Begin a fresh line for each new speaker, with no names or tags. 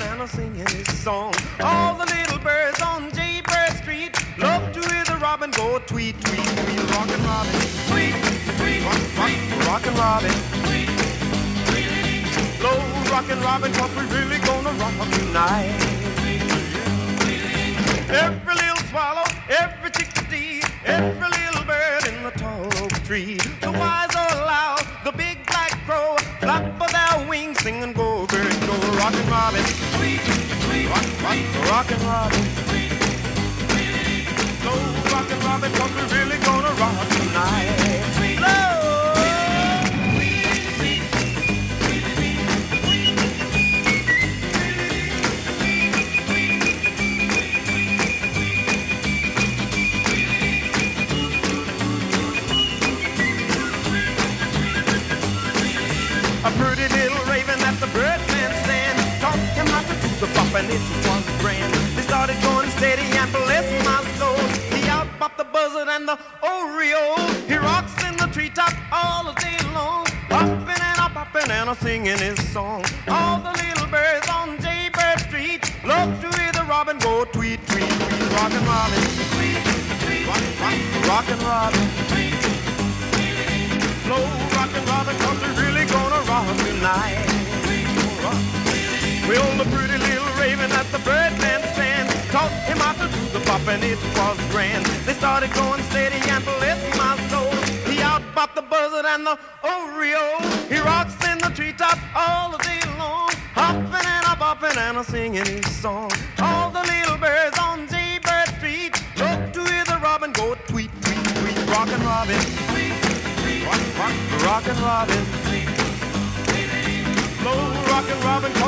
a singing his song. All the little birds on Jaybird Street love to hear the robin go tweet, tweet, tweet. Rockin' Robin, tweet, tweet, rock, rockin' Robin, tweet, tweet. Slow rockin' Robin, cause we really gonna rock up tonight. Every little swallow, every chickadee, every little bird in the tall oak tree. The wise rock, rock. Slow rockin' Robin, cause we really gonna rock tonight. A pretty little raven Taught him how to do the bop and it was grand. They started going steady and bless my soul. He out bopped the buzzard and the oriole. He rocks in the treetop all day long. Hopping and a popping and a singing his song. All the little birds on Jaybird Street Love to hear the robin go tweet, tweet, tweet. Rockin' Robin, rock, rock, rockin' Robin. Slow rockin' Robin, cause we're really gonna rock tonight. Well, the pretty little raven at the birdman stand taught him how to do the bop and it was grand. They started going steady and bless my soul. He outbopped the buzzard and the oriole. He rocks in the treetop all the day long, hopping and a bopping and a singing his song. All the little birds on Jaybird Street love to hear the robin go tweet, tweet, tweet, rockin' Robin. Rock, rock, rockin' Robin. Slow rockin' Robin, we